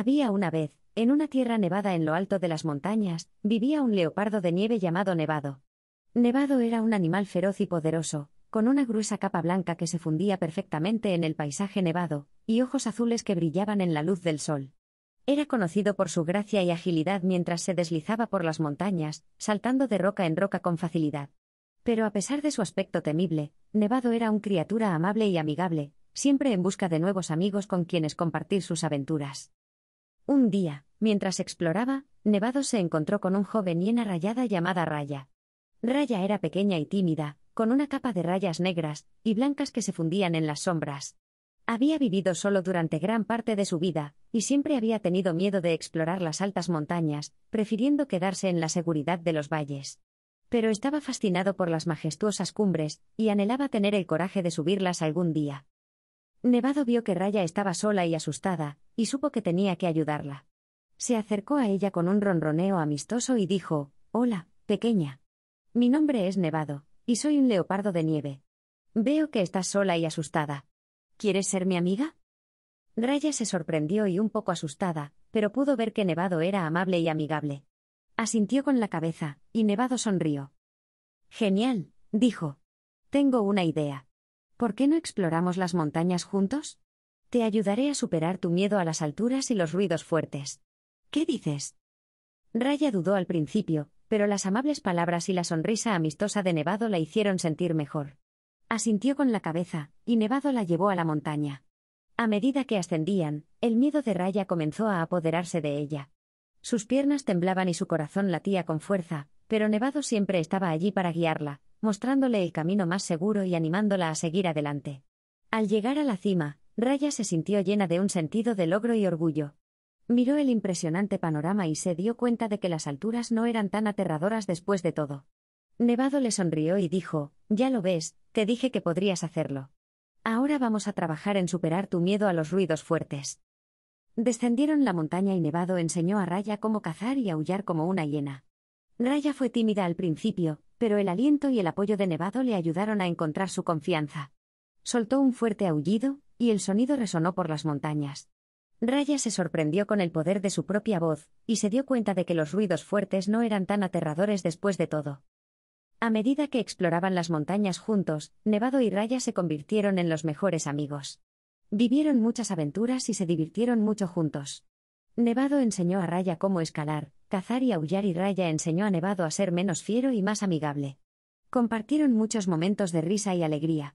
Había una vez, en una tierra nevada en lo alto de las montañas, vivía un leopardo de nieve llamado Nevado. Nevado era un animal feroz y poderoso, con una gruesa capa blanca que se fundía perfectamente en el paisaje nevado, y ojos azules que brillaban en la luz del sol. Era conocido por su gracia y agilidad mientras se deslizaba por las montañas, saltando de roca en roca con facilidad. Pero a pesar de su aspecto temible, Nevado era un criatura amable y amigable, siempre en busca de nuevos amigos con quienes compartir sus aventuras. Un día, mientras exploraba, Nevado se encontró con un joven hiena rayada llamada Raya. Raya era pequeña y tímida, con una capa de rayas negras y blancas que se fundían en las sombras. Había vivido solo durante gran parte de su vida, y siempre había tenido miedo de explorar las altas montañas, prefiriendo quedarse en la seguridad de los valles. Pero estaba fascinado por las majestuosas cumbres, y anhelaba tener el coraje de subirlas algún día. Nevado vio que Raya estaba sola y asustada, y supo que tenía que ayudarla. Se acercó a ella con un ronroneo amistoso y dijo, Hola, pequeña. Mi nombre es Nevado, y soy un leopardo de nieve. Veo que estás sola y asustada. ¿Quieres ser mi amiga? Raya se sorprendió y un poco asustada, pero pudo ver que Nevado era amable y amigable. Asintió con la cabeza, y Nevado sonrió. Genial, dijo. Tengo una idea. ¿Por qué no exploramos las montañas juntos? Te ayudaré a superar tu miedo a las alturas y los ruidos fuertes. ¿Qué dices? Raya dudó al principio, pero las amables palabras y la sonrisa amistosa de Nevado la hicieron sentir mejor. Asintió con la cabeza, y Nevado la llevó a la montaña. A medida que ascendían, el miedo de Raya comenzó a apoderarse de ella. Sus piernas temblaban y su corazón latía con fuerza, pero Nevado siempre estaba allí para guiarla, mostrándole el camino más seguro y animándola a seguir adelante. Al llegar a la cima, Raya se sintió llena de un sentido de logro y orgullo. Miró el impresionante panorama y se dio cuenta de que las alturas no eran tan aterradoras después de todo. Nevado le sonrió y dijo, Ya lo ves, te dije que podrías hacerlo. Ahora vamos a trabajar en superar tu miedo a los ruidos fuertes. Descendieron la montaña y Nevado enseñó a Raya cómo cazar y aullar como una hiena. Raya fue tímida al principio, pero el aliento y el apoyo de Nevado le ayudaron a encontrar su confianza. Soltó un fuerte aullido, y el sonido resonó por las montañas. Raya se sorprendió con el poder de su propia voz, y se dio cuenta de que los ruidos fuertes no eran tan aterradores después de todo. A medida que exploraban las montañas juntos, Nevado y Raya se convirtieron en los mejores amigos. Vivieron muchas aventuras y se divirtieron mucho juntos. Nevado enseñó a Raya cómo escalar, cazar y aullar y Raya enseñó a Nevado a ser menos fiero y más amigable. Compartieron muchos momentos de risa y alegría.